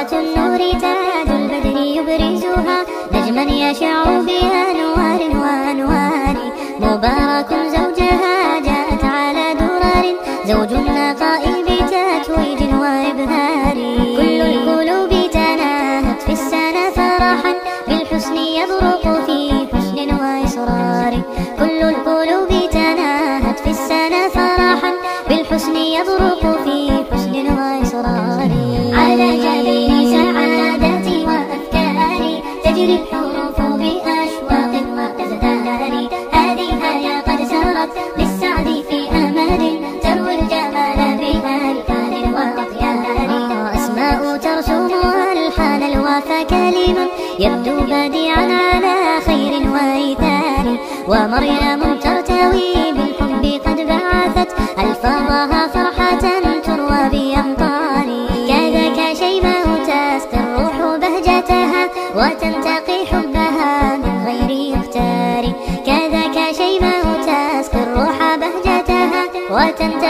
صفحة النور تاج البدر يبرزها. نجما يشع بأنوار وأنوار. مبارك زوجها جاءت على درر زوج النقاء بتتويج وإبهار. كل القلوب تناهت في السنة فرحا. بالحسن يبرق في حسن وإصرار. تجري الحروف بأشواق وأزهار هذه هيا قد سرت للسعد في أمل تروي الجمال بألحان وأطيار أسماء ترسمها الحان الوفا كلمة. يبدو بديعا على خير وإيثار ومريم ترتوي بالحب قد بعثت. ألفاظها وتنتقي حبها من غير مختار كذاك شيماء تسقي الروح بهجتها وتنتقي